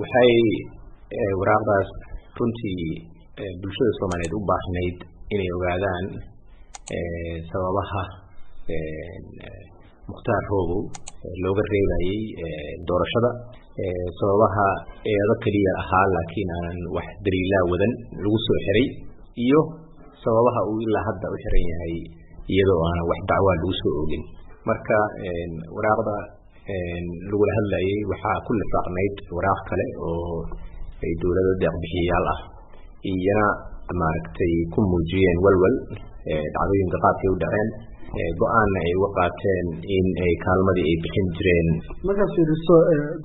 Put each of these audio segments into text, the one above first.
waxay waraaqdaas runtii bulshada soomaaliyeed u baahnayd inay ogaadaan sababaha mukhtaar roobow looga reebayey doorashada sababaha eedo keliya ahaa laakiin aanan wax daliilaa wadan lagu soo xiray iyo sababaha uu ilaa hadda u xiran yahay iyadoo aanan wax dacwaa lagu soo oogin. Marka waraaqda lagula hadlayay waxaa ku lifaaqnayd waraaq kale oo ay dowlado deeqbixiyayaal ah. Iyana maaragtay ku muujiyeen walwal dhacdooyinka qaabkay u dhaceen go'aanna ay uga qaateen in ay kaalmadii ay bixin jireen. Markaad fiiriso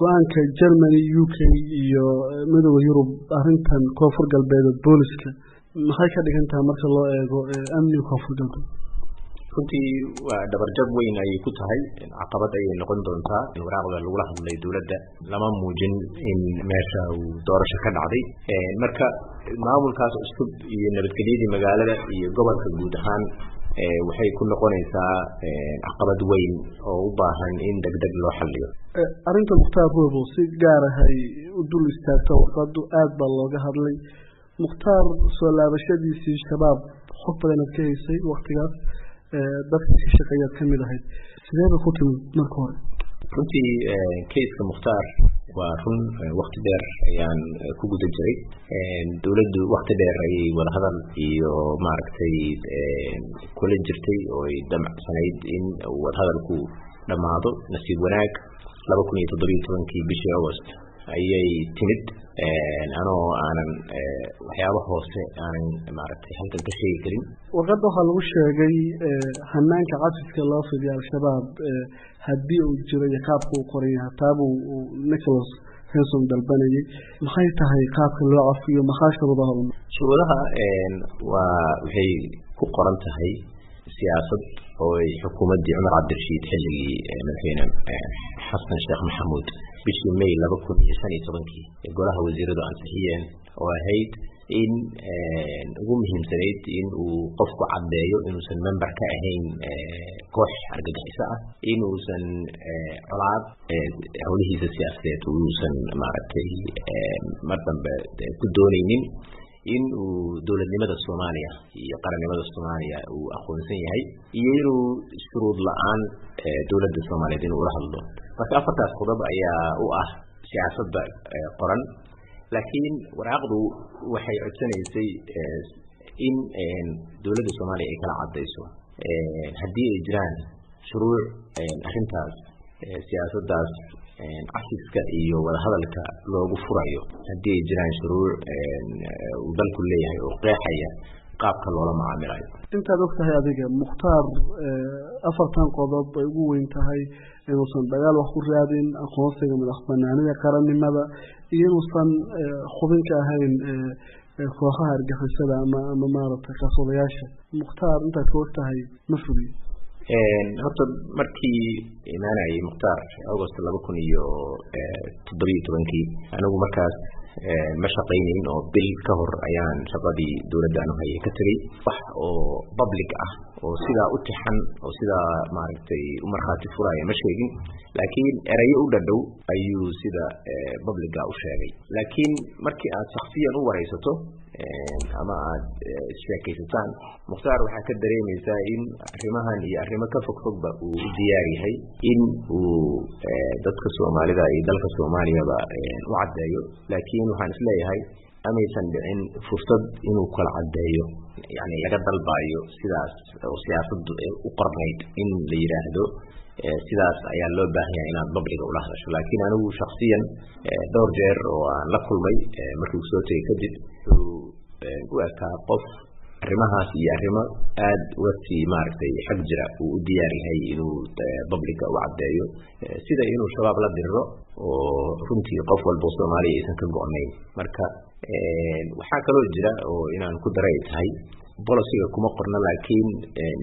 go'aanka germany u k iyo midooda yurub arrintan koonfur galbeed booliska maxay ka dhigan tahay marka loo eego amniga koonfur galbeed runtii waa dhabarjab weyn ayay ku tahay caqabad ayay noqon doontaa waraaqda lagula hadlay dowladda. Lama muujin in meesha uu doorasho ka dhacday. Marka maamulkaas cusub iyo nabadgelyadii magaalada iyo gobolka guud ahaan waxay ku noqonaysaa caqabad weyn oo u baahan in degdeg loo xaliyo arrinta mukhtaar roobow si gaar ahay u dul istaagta warqadu aada baa looga hadlay. Mukhtaar soo laabashadiisii shabaab xog badanaad ka haysay waktigaas dadka ka shaqeeyaad ka mid ahayd. Sideeba ku timid marka hore? Runtii kayska mukhtaar waa run wakti dheer ayaan ku guda jiray. Dowladdu wakti dheer ayay wadahadal iyo maaragtay kula jirtay oo ay damacsanayd in wadahadalku dhammaado. Nasiib wanaag laba kun iyo toddobiyo tobankii bishii agost ayay timid anoo aanan waxyaaba hoose aanan maaragtay halkan ka sheegi karin. Warqadda waxaa lagu sheegay hanaanka cafiska loo fidiya al-shabaab haddii uu jiro iyo qaabka uu qoran yahay taabuu nicholas henson dalbanayay maxay tahay qaabka loo cafiyo maxaa shuruudaha u shuruudaha waa waxay ku qoran tahay siyaasad oo ay xukuumaddii cumar cabdirashiid xilligii madaxweyne xasan sheekh maxamuud. Bishii may laba kun iyo shan iyo tobankii golaha wasiiradu ansixiyeen oo ahayd in ugu muhiimsanayd in uu qofku caddeeyo inuusan member ka ahayn koox argagixiso ah inuusan colaad howlihiisa siyaasadeed uusan maaragtay mar dambe ku dooneynin in uu dowladnimada soomaaliya iyo qarannimada soomaaliya uu aqoonsan yahay iyo inuu shuruud la'aan dowladda soomaaliyeed inuu ula hadlo. Marka afartaas qodob ayaa u ah siyaasadda qoran laakiin waraaqdu waxay codsanaysay in dowladda soomaaliya ay kala cadayso haddii ay jiraan shuruuc arrintaas siyaasaddaas cafiska iyo wadahadalka loogu furayo. Haddii ay jiraan shuruuc uu dalku leeyahay oo qeexaya qaabka loola macaamilayo intaad og tahay adiga mukhtaar afartan qodob ay ugu weyn tahay inuusan dagaal wax ku raadin aqoonsiga madax banaanida qarannimada iyo inuusan xubin ka ahayn kooxaha argixisada ama ama maaragtay qasoodayaasha mukhtaar intaad ka og tahay ma fuliyo horta markii imaanayay mukhtaar agost laba kun iyo toddobiyo tobankii anigu markaas ma shaqaynayn oo bil ka hor ayaan shaqadii dowladdaanu hayay ka tegey wax oo public ah oo sidaa u tixan oo sidaa maaragtay u markhaati furaya ma sheegin. Laakiin erayo u dhadhow ayuu sida publica u sheegay. Laakiin markii aad shaksiyan u waraysato ama aad sheekaysataan mukhtaar waxaa ka dareemaysaa in arrimahan iyo arrimo ka fogfogba uu u diyaar yahay in uu dadka soomaalida iyo dalka soomaaliyaba u caddeeyo. Laakiin waxaan is leeyahay amaysan dhicin fursad inuu kala caddeeyo yani laga dalbayo sidaas oo siyaasaddu u qornayd in la yidhaahdo sidaas ayaa loo baahan yahay inaad babliga ula hadasho. Laakiin anigu shaksiyan dhowr jeer oo aan la kulmay markii uu soo tegey kadib wuxuu u ekaa qof arrimahaas iyo arrimo aada uga sii maaragtay xag jira uu u diyaar yahay inuu babliga u caddeeyo. Sida inuu shabaab la diriro oo runtii qof walba soomaaliya aysan ka go-nayn. Marka waxaa kaloo jira oo inaan ku daray tahay bolosiga kuma qorna laakiin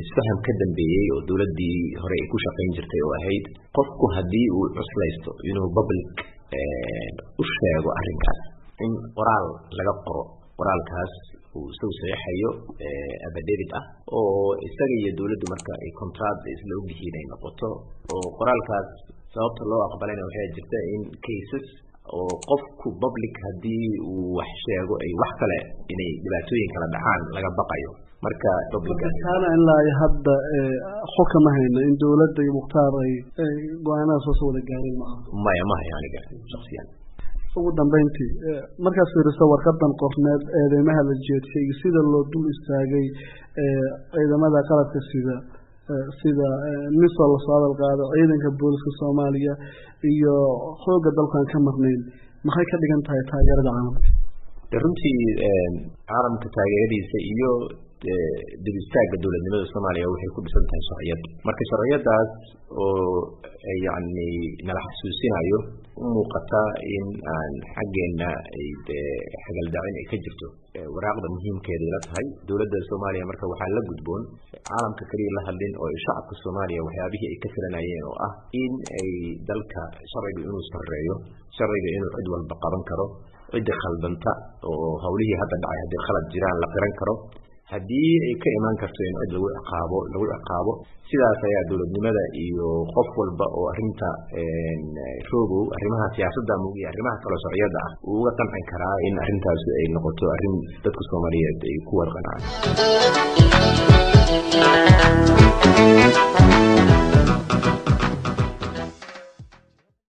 isfaham ka dambeeyey oo dowladdii hore ay ku shaqayn jirtay oo ahayd qofku haddii uu cuslaysto inuu public u sheego arrinkaas. In qoraal laga qoro qoraalkaas uu isagu saxeixayo abadebit ah oo isaga iyo dowladdu marka ay contract isla ogyihiin ay noqoto oo qoraalkaas sababta loo aqbalayna waxaa jirta in cases oo qofku public haddii uu wax sheego ay wax kale inay dhibaatooyin kala dhacaan laga baqayo. Marka kaana ilaa iyo hadda xog kama hayno in dowladda iyo mukhtaar ay go'aanaha soo soo wada gaareen maaha maya ma hayo aniga shaksiyan ugu dambeyntii markaad fiiriso warqadan qorneed eedeymaha la jeedshay iyo sida loo dul istaagay ciidamada qalabka sida sida niso la soo hadal qaado ciidanka booliska soomaaliya iyo xooga dalkan ka marnayn maxay ka dhigan tahay taageerada caalamka? Runtii caalamka taageeradiisa iyo dib istaagga dowladnimada soomaaliya waxay ku dhisan tahay sharciyad. Marka sharciyadaas oo yacni nala xasuusinayo u muuqata in aan xaggeena ay de xagaldacin ay ka jirto. Waraaqda muhiimkeeda ila tahay. Dowladda soomaaliya marka waxaa la gudboon caalamka keliya la hadlin oo shacabka soomaaliya waxyaabihii ay ka filanayeen oo ah in ay dalka sharciga inuu sarreeyo sharciga inuu cid walba qaban karo cidda khaldanta oo hawlihii hadda dhacay haddii khalad jiraan la qiran karo haddii ay ka imaan karto in cid lagu ciqaabo lagu ciqaabo sidaas ayaa dowladnimada iyo qof walba oo arrinta roogow arrimaha siyaasadda iyo arrimaha kaloo sharciyada ah uu uga qanci karaa in arrintaas ay noqoto arrin dadka soomaaliyeed ay ku warqanaan